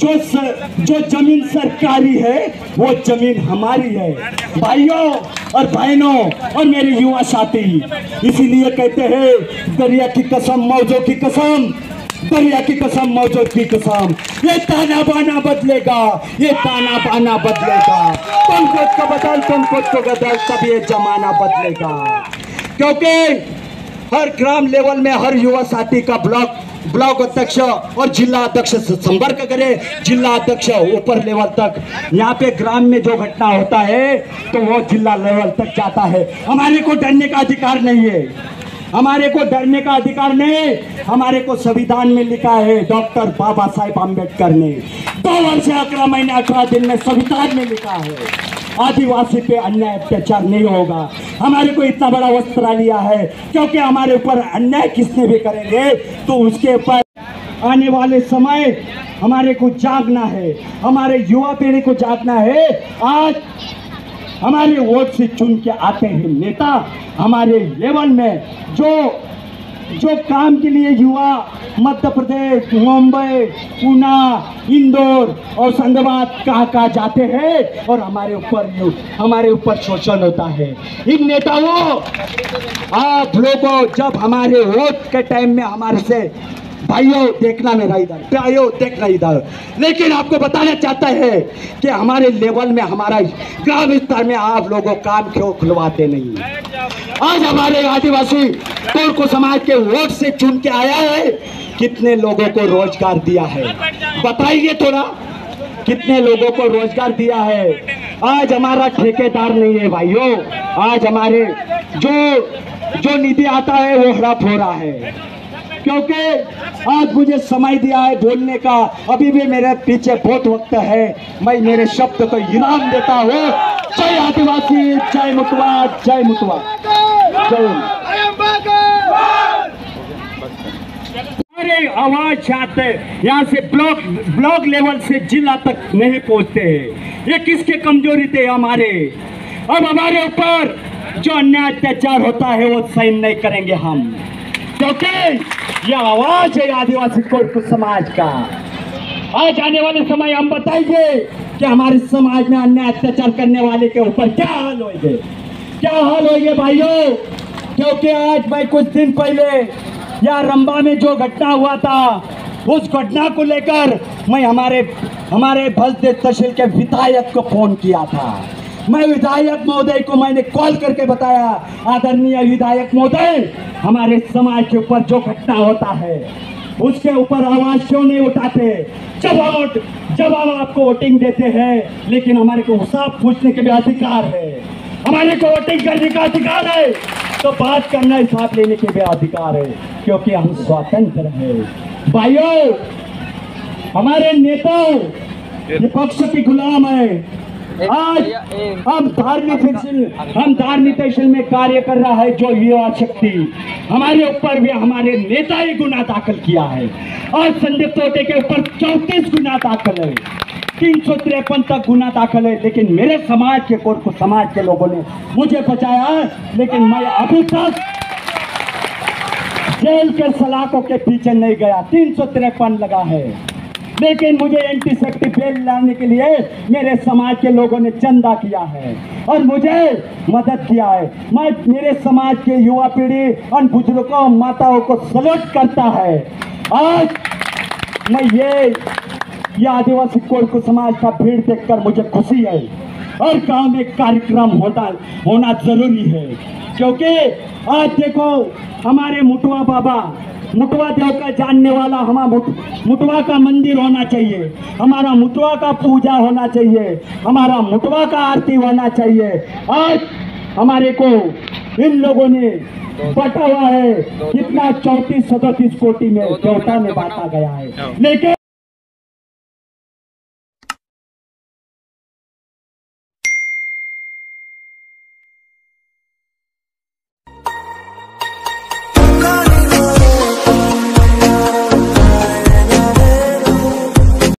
जो स, जो ज़मीन सरकारी है वो ज़मीन हमारी है। भाइयों और बहनों और मेरे युवा साथी इसीलिए कहते हैं दरिया की कसम मौजों की कसम दरिया की कसम मौजों की कसम। ये ताना बाना बदलेगा ये ताना बाना बदलेगा। तुम खुद को बदल तुम खुद को बदल तब ये जमाना बदलेगा। क्योंकि हर ग्राम लेवल में हर युवा साथी का ब्लॉक ब्लॉक अध्यक्ष और जिला अध्यक्ष से संपर्क करे, जिला अध्यक्ष ऊपर लेवल तक। यहाँ पे ग्राम में जो घटना होता है तो वो जिला लेवल तक जाता है। हमारे को डरने का अधिकार नहीं है। हमारे को डरने का अधिकार नहीं। हमारे को संविधान में लिखा है, डॉक्टर बाबा साहेब आम्बेडकर ने। दो वर्ष अठारह महीने, अठारह दिन में संविधान में लिखा है। आदिवासी पे अन्याय अत्याचार नहीं होगा। हमारे को इतना बड़ा वस्त्र लिया है। क्योंकि हमारे ऊपर अन्याय किसने भी करेंगे तो उसके ऊपर आने वाले समय हमारे को जागना है। हमारे युवा पीढ़ी को जागना है। आज हमारे वोट से चुन के आते हैं नेता। हमारे लेवल में जो जो काम के लिए युवा मध्य प्रदेश, मुंबई पूना इंदौर और संगवाद कहाँ कहाँ जाते हैं और हमारे ऊपर हमारे ऊपर शोषण होता है। इन नेताओं, आप लोगों, जब हमारे वोट के टाइम में हमारे से भाइयों, देखना मेरा इधर, भाइयों, देखना इधर। लेकिन आपको बताना चाहता है कि हमारे लेवल में, हमारा ग्राम स्तर में आप लोगों काम क्यों खुलवाते नहीं? आज हमारे आदिवासी को समाज के वोट से चुन के आया है। कितने लोगों को रोज़गार दिया है? बताइए थोड़ा, कितने लोगों को रोज़गार दिया है? आज हमारा ठेकेदार नहीं है भाइयों। आज हमारे जो जो निधि आता है, वो हड़प हो रहा है। क्योंकि आज मुझे समय दिया है बोलने का। अभी भी मेरे पीछे बहुत वक्त है। मैं मेरे शब्द को इनाम देता हूँ। जय आदिवासी, जय मुतवा जय मुतवा अरे, आवाज़ आते यहाँ से ब्लॉक ब्लॉक लेवल से जिला तक नहीं पहुँचते हैं। ये किसके कमज़ोरी थे हमारे? अब हमारे ऊपर जो अन्याय अत्याचार होता है, वो सहन नहीं करेंगे हम। क्योंकि ये आवाज़ है आदिवासी कोट समाज का। आज आने वाले समय, हम बताइए कि हमारे समाज में अन्याय अत्याचार करने वाले के ऊपर क्या हाल होंगे क्या हाल होंगे भाइयों? क्योंकि आज मैं कुछ दिन पहले या रंबा में जो घटना हुआ था, उस घटना को लेकर मैं हमारे हमारे भसदेव तहसील के विधायक को फ़ोन किया था। मैं विधायक महोदय को मैंने कॉल करके बताया, आदरणीय विधायक महोदय, हमारे समाज के ऊपर जो घटना होता है, उसके ऊपर आवाज़ क्यों नहीं उठाते? जब वोट जब हम आपको वोटिंग देते हैं, लेकिन हमारे को हिसाब पूछने के भी अधिकार है। हमारे को वोटिंग करने का अधिकार है। तो बात करना हिसाब लेने के भी अधिकार है, क्योंकि हम स्वतंत्र हैं। भाइयों, हमारे नेताओं विपक्ष की गुलाम है। आज हम धार्मिक हम धार्मिक में कार्य कर रहा है जो युवा शक्ति। हमारे ऊपर भी हमारे नेता ही गुना दाखिल किया है। और संदीप तोटे के ऊपर चौतीस गुना दाखिल है। तीन सौ तिरपन तक गुना दाखिल है, लेकिन मेरे समाज के कोर्ट को समाज के लोगों ने मुझे बचाया लेकिन मैं अभी तक जेल के सलाखों के पीछे नहीं गया, तीन सौ तिरपन लगा है। लेकिन मुझे एंटी सेफ्टी बेल लाने के लिए मेरे समाज के लोगों ने चंदा किया है और मुझे मदद किया है। मैं, मेरे समाज के युवा पीढ़ी और बुज़ुर्गों माताओं को सलूट करता है। आज मैं ये ये आदिवासी कोल समाज का भीड़ देखकर मुझे खुशी है। हर गाँव में कार्यक्रम होता, होना ज़रूरी है। क्योंकि आज देखो, हमारे मुटवा बाबा, मुटवा देव का जानने वाला हमारा मुट- मुटवा का मंदिर होना चाहिए। हमारा मुटवा का पूजा होना चाहिए। हमारा मुटवा का आरती होना चाहिए। आज हमारे को इन लोगों ने बटा हुआ है। कितना चौंतीस सदतीस कोटि में, देवता में बांटा गया है। लेकिन